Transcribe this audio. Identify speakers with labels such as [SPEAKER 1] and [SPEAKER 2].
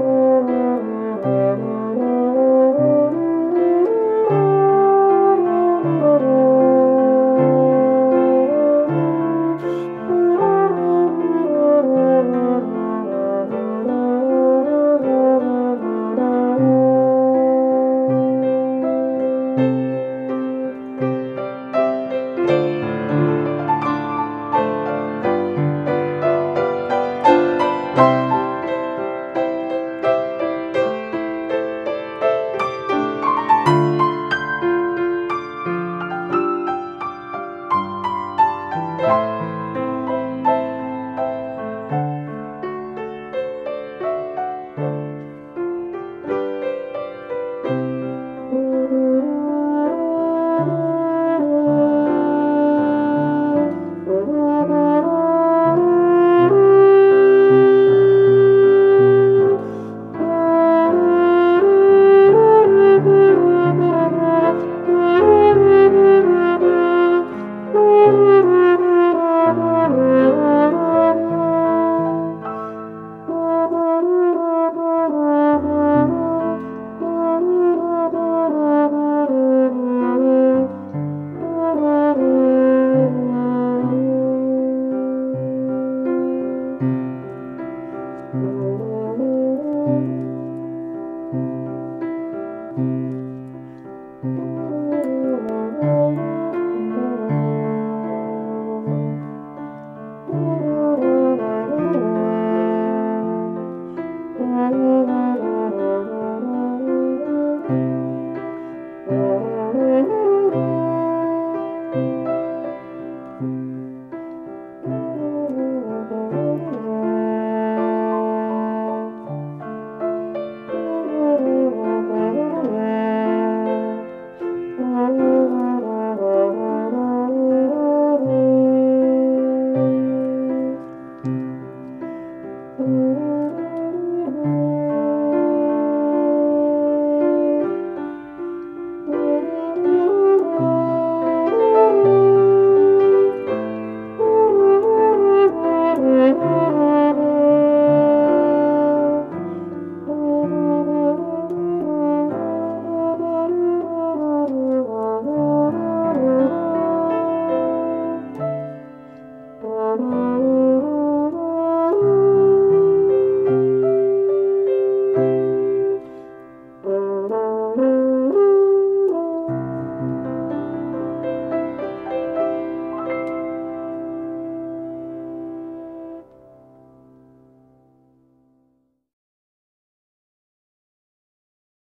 [SPEAKER 1] Música